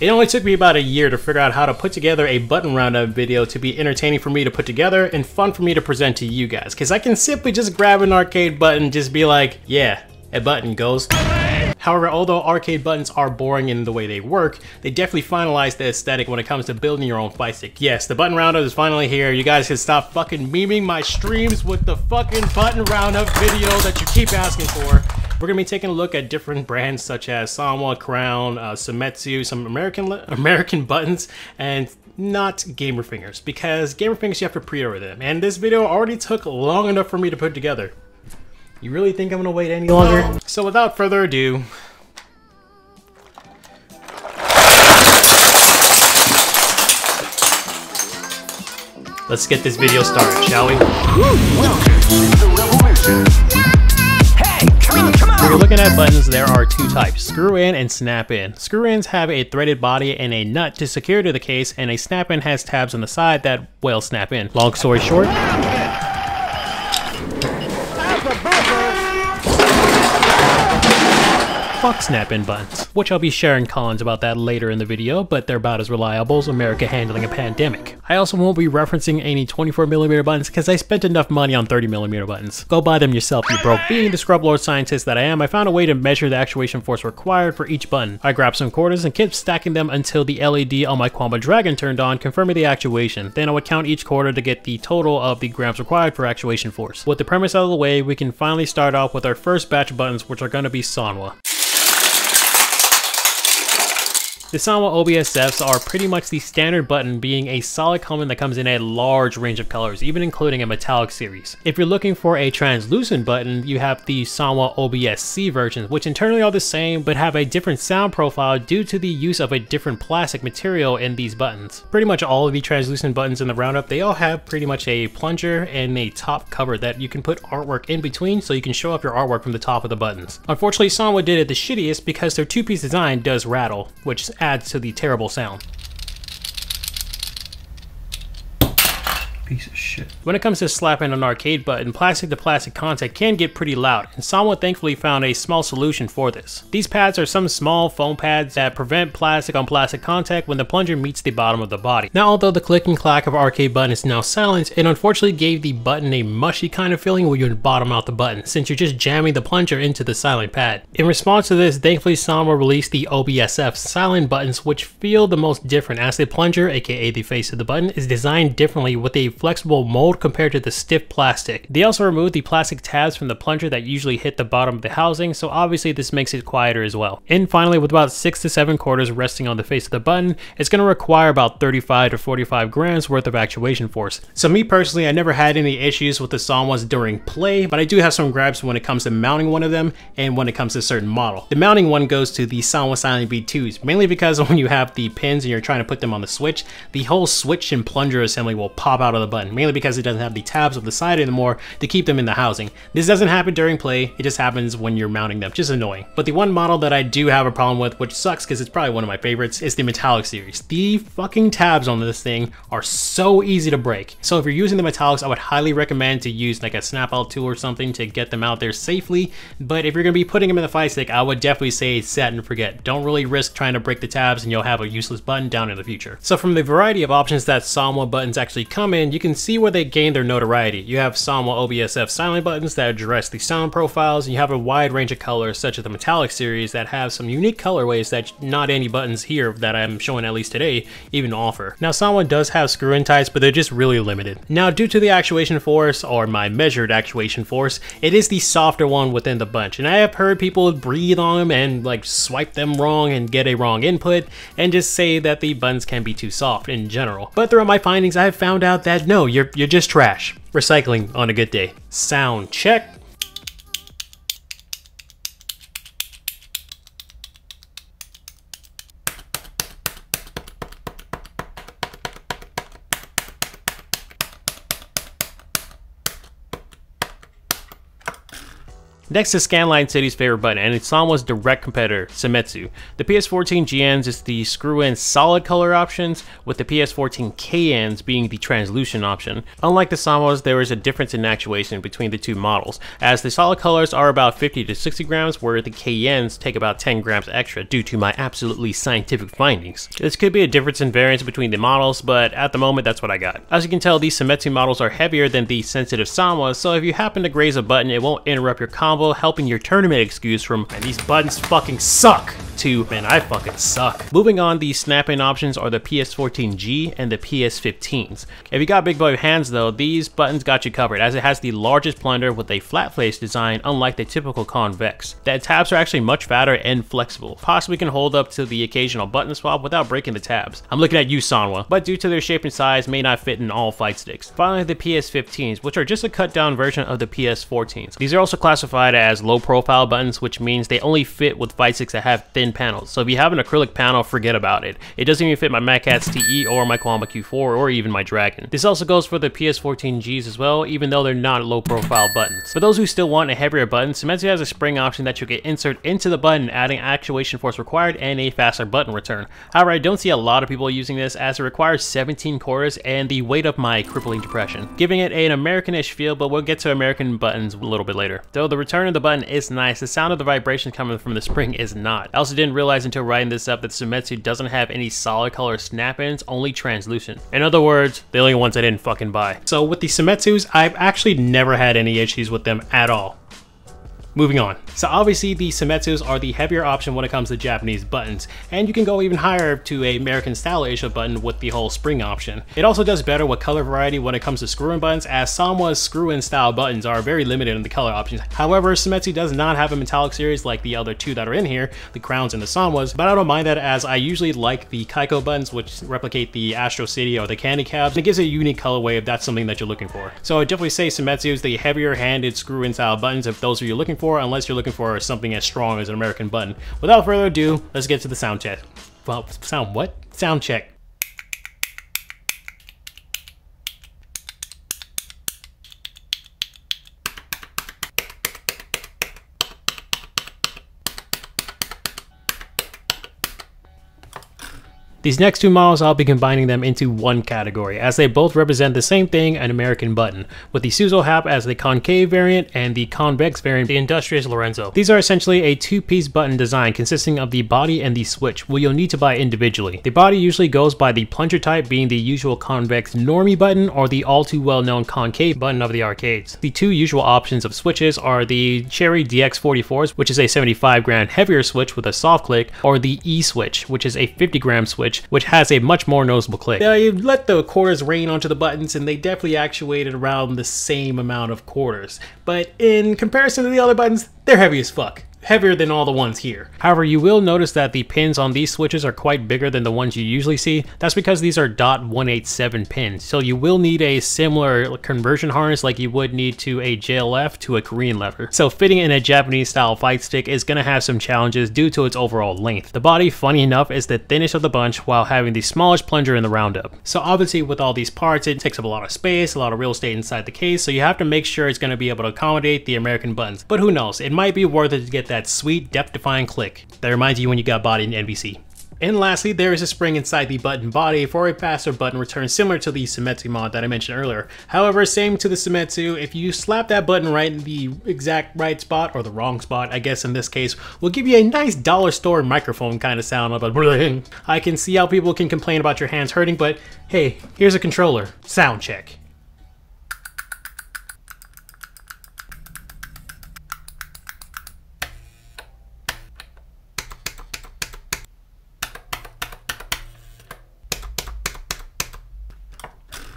It only took me about a year to figure out how to put together a button roundup video to be entertaining for me to put together and fun for me to present to you guys. Cause I can simply just grab an arcade button, just be like, yeah, a button goes. However, although arcade buttons are boring in the way they work, they definitely finalize the aesthetic when it comes to building your own fight. Yes, the button roundup is finally here. You guys can stop fucking memeing my streams with the fucking button roundup video that you keep asking for. We're gonna be taking a look at different brands such as Sanwa, Crown, uh, Seimitsu, some American American buttons, and not Gamer Fingers, because Gamer Fingers you have to pre-order them, and this video already took long enough for me to put together. You really think I'm gonna wait any longer? So without further ado, let's get this video started, shall we? When you're looking at buttons, there are two types, screw in and snap in. Screw ins have a threaded body and a nut to secure to the case, and a snap in has tabs on the side that will snap in. Long story short, fuck snap-in buttons, which I'll be sharing cons about that later in the video, but they're about as reliable as America handling a pandemic. I also won't be referencing any 24mm buttons because I spent enough money on 30mm buttons. Go buy them yourself, you broke. Being the scrub lord scientist that I am, I found a way to measure the actuation force required for each button. I grabbed some quarters and kept stacking them until the LED on my Qanba Dragon turned on, confirming the actuation. Then I would count each quarter to get the total of the grams required for actuation force. With the premise out of the way, we can finally start off with our first batch of buttons, which are going to be Sanwa. The Sanwa OBSFs are pretty much the standard button being a solid common that comes in a large range of colors, even including a metallic series. If you're looking for a translucent button, you have the Sanwa OBS-C versions, which internally are the same but have a different sound profile due to the use of a different plastic material in these buttons. Pretty much all of the translucent buttons in the roundup, they all have pretty much a plunger and a top cover that you can put artwork in between so you can show off your artwork from the top of the buttons. Unfortunately, Sanwa did it the shittiest because their two-piece design does rattle, which adds to the terrible sound. Piece of shit. When it comes to slapping an arcade button, plastic to plastic contact can get pretty loud, and Sanwa thankfully found a small solution for this. These pads are some small foam pads that prevent plastic on plastic contact when the plunger meets the bottom of the body. Now although the click and clack of arcade button is now silent, it unfortunately gave the button a mushy kind of feeling when you bottom out the button, since you're just jamming the plunger into the silent pad. In response to this, thankfully Sanwa released the OBSF silent buttons which feel the most different as the plunger, aka the face of the button, is designed differently with a flexible mold compared to the stiff plastic. They also removed the plastic tabs from the plunger that usually hit the bottom of the housing, so obviously this makes it quieter as well. And finally, with about 6 to 7 quarters resting on the face of the button, it's going to require about 35 to 45 grams worth of actuation force. So me personally, I never had any issues with the Sanwas during play, but I do have some grabs when it comes to mounting one of them and when it comes to certain model. The mounting one goes to the Sanwa Silent V2s, mainly because when you have the pins and you're trying to put them on the switch, the whole switch and plunger assembly will pop out of the button, mainly because it doesn't have the tabs of the side anymore to keep them in the housing. This doesn't happen during play, it just happens when you're mounting them, just annoying. But the one model that I do have a problem with, which sucks because it's probably one of my favorites, is the metallic series. The fucking tabs on this thing are so easy to break. So if you're using the metallics, I would highly recommend to use like a snap out tool or something to get them out there safely. But if you're gonna be putting them in the fight stick, I would definitely say set and forget. Don't really risk trying to break the tabs and you'll have a useless button down in the future. So from the variety of options that Sanwa buttons actually come in, you can see where they gain their notoriety. You have Sanwa OBSF silent buttons that address the sound profiles, and you have a wide range of colors such as the metallic series that have some unique colorways that not any buttons here that I'm showing at least today even offer. Now Sanwa does have screw-in types, but they're just really limited. Now due to the actuation force, or my measured actuation force, it is the softer one within the bunch, and I have heard people breathe on them and like swipe them wrong and get a wrong input, and just say that the buttons can be too soft in general. But throughout my findings, I have found out that no, you're, you're just trash. Recycling on a good day. Sound check. Next is Scanline City's favorite button, and it's Sanwa's direct competitor, Seimitsu. The PS14 GNs is the screw-in solid color options, with the PS14 KNs being the translucent option. Unlike the Sanwas, there is a difference in actuation between the two models, as the solid colors are about 50 to 60 grams, where the KNs take about 10 grams extra due to my absolutely scientific findings. This could be a difference in variance between the models, but at the moment that's what I got. As you can tell, these Seimitsu models are heavier than the sensitive Sanwas, so if you happen to graze a button, it won't interrupt your combo, helping your tournament excuse from, man, these buttons fucking suck, to, man, I fucking suck. Moving on, the snap-in options are the PS14G and the PS15s. If you got big boy hands though, these buttons got you covered, as it has the largest plunger with a flat face design, unlike the typical convex. The tabs are actually much fatter and flexible, possibly can hold up to the occasional button swap without breaking the tabs. I'm looking at you, Sanwa, but due to their shape and size, may not fit in all fight sticks. Finally, the PS15s, which are just a cut down version of the PS14s. These are also classified as low profile buttons, which means they only fit with fight sticks that have thin panels. So if you have an acrylic panel, forget about it. It doesn't even fit my Mad Catz TE or my Qanba Q4 or even my Dragon. This also goes for the PS14Gs as well, even though they're not low profile buttons. For those who still want a heavier button, Seimitsu has a spring option that you can insert into the button, adding actuation force required and a faster button return. However, I don't see a lot of people using this as it requires 17 quarters and the weight of my crippling depression, giving it an Americanish feel, but we'll get to American buttons a little bit later. Though the return of the button is nice, the sound of the vibration coming from the spring is not. I also didn't realize until writing this up that Seimitsu doesn't have any solid color snap-ins, only translucent. In other words, the only ones I didn't fucking buy. So with the Seimitsus, I've actually never had any issues with them at all. Moving on. So obviously the Seimitsus are the heavier option when it comes to Japanese buttons, and you can go even higher to a American style Asia button with the whole spring option. It also does better with color variety when it comes to screw-in buttons, as Sanwa's screw-in style buttons are very limited in the color options. However, Seimitsu does not have a metallic series like the other two that are in here, the Crowns and the Sanwas, but I don't mind that as I usually like the Kaiko buttons which replicate the Astro City or the Candy Cabs, and it gives a unique colorway if that's something that you're looking for. So I definitely say Seimitsu is the heavier handed screw-in style buttons if those are you're looking for, unless you're looking for something as strong as an American button. Without further ado, let's get to the sound check. Well, sound what? Sound check. These next two models, I'll be combining them into one category, as they both represent the same thing, an American button, with the Suzo Happ as the concave variant and the convex variant, the Industrias Lorenzo. These are essentially a two-piece button design consisting of the body and the switch, which you'll need to buy individually. The body usually goes by the plunger type being the usual convex normie button or the all too well known concave button of the arcades. The two usual options of switches are the Cherry DX44s, which is a 75 gram heavier switch with a soft click, or the E switch, which is a 50 gram switch which has a much more noticeable click. Now you let the quarters rain onto the buttons and they definitely actuated around the same amount of quarters. But in comparison to the other buttons, they're heavy as fuck heavier than all the ones here. However, you will notice that the pins on these switches are quite bigger than the ones you usually see. That's because these are .187 pins, so you will need a similar conversion harness like you would need to a JLF to a Korean lever. So fitting in a Japanese style fight stick is going to have some challenges due to its overall length. The body, funny enough, is the thinnest of the bunch while having the smallest plunger in the roundup. So obviously with all these parts, it takes up a lot of space, a lot of real estate inside the case, so you have to make sure it's going to be able to accommodate the American buttons. But who knows, it might be worth it to get that sweet depth-defying click that reminds you when you got body in NBC. And lastly, there is a spring inside the button body for a faster button return similar to the Seimitsu mod that I mentioned earlier. However, same to the Seimitsu, if you slap that button right in the exact right spot, or the wrong spot, I guess in this case, will give you a nice dollar store microphone kind of sound a I can see how people can complain about your hands hurting, but hey, here's a controller. Sound check.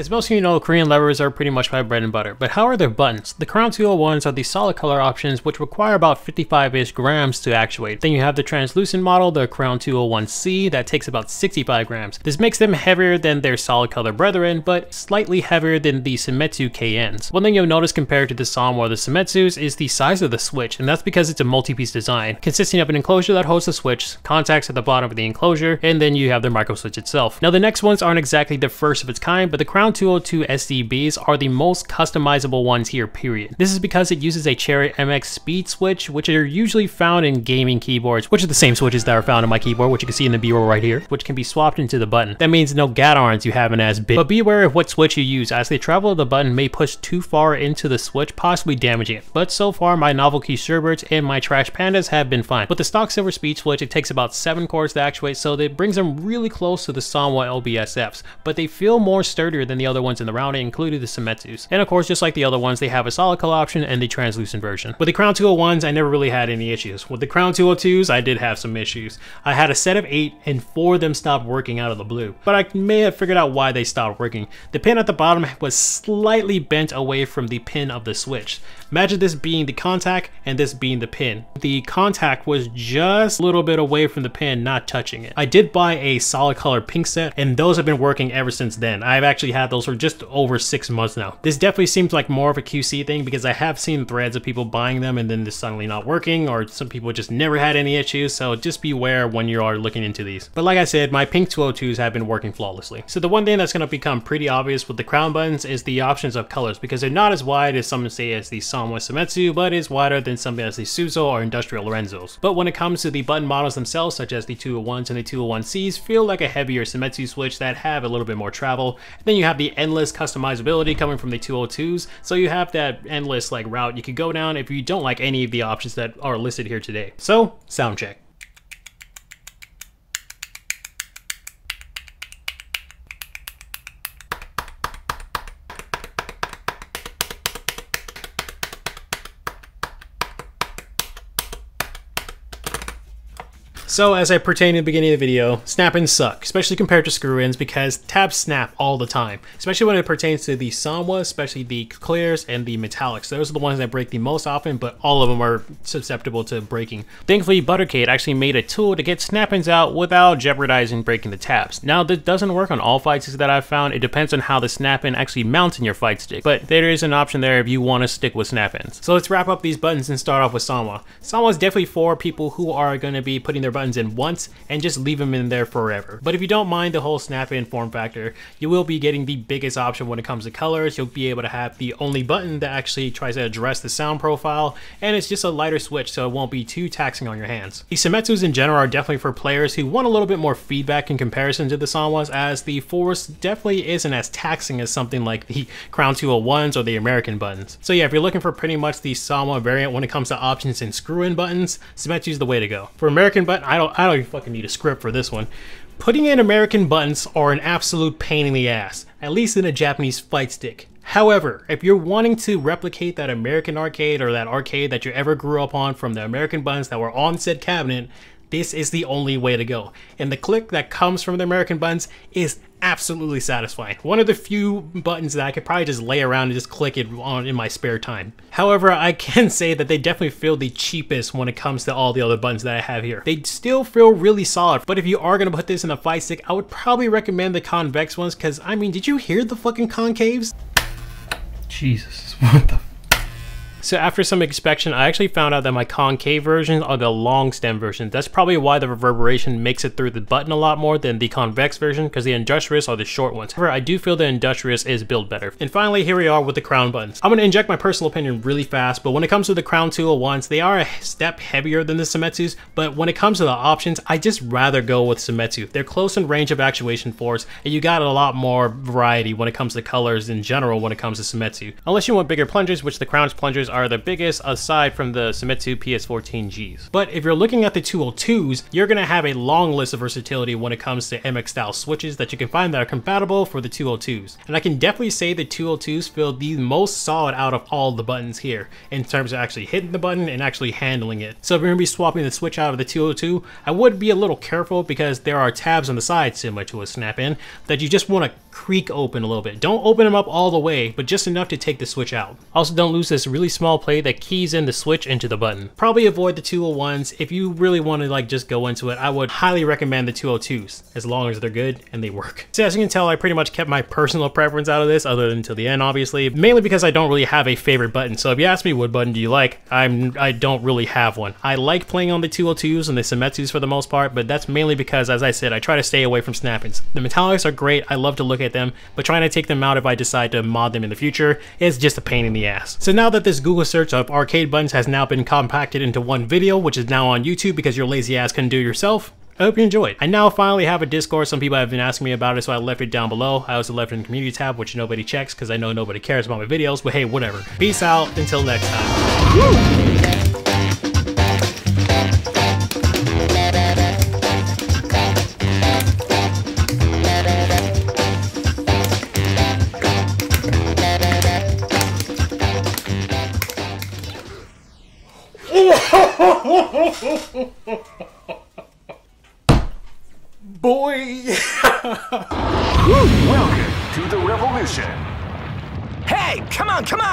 As most of you know, Korean levers are pretty much my bread and butter, but how are their buttons? The Crown 201s are the solid color options which require about 55-ish grams to actuate. Then you have the translucent model, the Crown 201C, that takes about 65 grams. This makes them heavier than their solid color brethren, but slightly heavier than the Seimitsu KNs. One thing you'll notice compared to the Sanwa or the Seimitsus is the size of the switch, and that's because it's a multi-piece design, consisting of an enclosure that holds the switch, contacts at the bottom of the enclosure, and then you have the micro switch itself. Now the next ones aren't exactly the first of its kind, but the Crown Crown 202 SDBs are the most customizable ones here, period. This is because it uses a Cherry MX speed switch, which are usually found in gaming keyboards, which are the same switches that are found in my keyboard, which you can see in the B-roll right here, which can be swapped into the button. That means no GAT arms you have in as big. But be aware of what switch you use, as the travel of the button may push too far into the switch, possibly damaging it. But so far, my NovelKeys Sherbets and my Trash Pandas have been fine. With the stock silver speed switch, it takes about 7 cores to actuate, so it brings them really close to the Sanwa OBSFs, but they feel more sturdier than the other ones in the round, including the Seimitsus. And of course, just like the other ones, they have a solid color option and the translucent version. With the Crown 201s, I never really had any issues. With the Crown 202s, I did have some issues. I had a set of 8 and 4 of them stopped working out of the blue, but I may have figured out why they stopped working. The pin at the bottom was slightly bent away from the pin of the switch. Imagine this being the contact and this being the pin. The contact was just a little bit away from the pin, not touching it. I did buy a solid color pink set and those have been working ever since then. I've actually had those for just over six months now. This definitely seems like more of a QC thing because I have seen threads of people buying them and then just suddenly not working or some people just never had any issues. So just beware when you are looking into these. But like I said, my pink 202s have been working flawlessly. So the one thing that's going to become pretty obvious with the crown buttons is the options of colors because they're not as wide as some say as the Sanwa Seimitsu, but is wider than something as the Suzo or Industrias Lorenzos. But when it comes to the button models themselves, such as the 201s and the 201Cs, feel like a heavier Seimitsu switch that have a little bit more travel. And then you have the endless customizability coming from the 202s, so you have that endless like route you could go down if you don't like any of the options that are listed here today. So, sound check. So as I pertained in the beginning of the video, snap-ins suck, especially compared to screw-ins because tabs snap all the time, especially when it pertains to the Sanwa, especially the clears and the metallics. Those are the ones that break the most often, but all of them are susceptible to breaking. Thankfully, Buttercade actually made a tool to get snap-ins out without jeopardizing breaking the tabs. Now, this doesn't work on all fight sticks that I've found. It depends on how the snap-in actually mounts in your fight stick, but there is an option there if you want to stick with snap-ins. So let's wrap up these buttons and start off with Sanwa. Sanwa is definitely for people who are going to be putting their buttons in once and just leave them in there forever. But if you don't mind the whole snap-in form factor, you will be getting the biggest option when it comes to colors. You'll be able to have the only button that actually tries to address the sound profile, and it's just a lighter switch so it won't be too taxing on your hands. The Seimitsus in general are definitely for players who want a little bit more feedback in comparison to the Sanwas, as the Force definitely isn't as taxing as something like the Crown 201s or the American buttons. So yeah, if you're looking for pretty much the Sanwa variant when it comes to options and screw-in buttons, Seimitsu is the way to go. For American button, I don't I don't even fucking need a script for this one. Putting in American buttons are an absolute pain in the ass, at least in a Japanese fight stick. However, if you're wanting to replicate that American arcade or that arcade that you ever grew up on from the American buttons that were on said cabinet, this is the only way to go. And the click that comes from the American buttons is absolutely satisfying. One of the few buttons that I could probably just lay around and just click it on in my spare time. However, I can say that they definitely feel the cheapest when it comes to all the other buttons that I have here. They still feel really solid, but if you are to put this in a fight stick, I would probably recommend the convex ones because, I mean, did you hear the fucking concaves? Jesus, what the so after some inspection, I actually found out that my concave versions are the long stem versions. That's probably why the reverberation makes it through the button a lot more than the convex version, because the industrious are the short ones. However, I do feel the industrious is built better. And finally, here we are with the crown buttons. I'm going to inject my personal opinion really fast, but when it comes to the crown 201s, they are a step heavier than the Seimitsus, but when it comes to the options, I just rather go with Seimitsu. They're close in range of actuation force, and you got a lot more variety when it comes to colors in general when it comes to Seimitsu. Unless you want bigger plungers, which the crown's plungers are the biggest aside from the Seimitsu PS14Gs. But if you're looking at the 202s, you're going to have a long list of versatility when it comes to MX style switches that you can find that are compatible for the 202s. And I can definitely say the 202s feel the most solid out of all the buttons here in terms of actually hitting the button and actually handling it. So if you're to be swapping the switch out of the 202, I would be a little careful because there are tabs on the side similar to a snap-in that you just want to creak open a little bit. Don't open them up all the way, but just enough to take the switch out. Also don't lose this really small plate that keys in the switch into the button. Probably avoid the 201s. If you really want to like just go into it, I would highly recommend the 202s as long as they're good and they work. So as you can tell, I pretty much kept my personal preference out of this other than until the end, obviously, mainly because I don't really have a favorite button. So if you ask me what button do you like, I'm, I don't really have one. I like playing on the 202s and the Seimitsus for the most part, but that's mainly because, as I said, I try to stay away from snap-ins. The metallics are great. I love to look duplicate them, but trying to take them out if I decide to mod them in the future is just a pain in the ass. So now that this Google search of arcade buttons has now been compacted into one video, which is now on YouTube because your lazy ass couldn't do it yourself, I hope you enjoyed. I now finally have a Discord. Some people have been asking me about it, so I left it down below. I also left it in the community tab, which nobody checks because I know nobody cares about my videos, but hey, whatever. Peace out. Until next time. Woo! On, come on!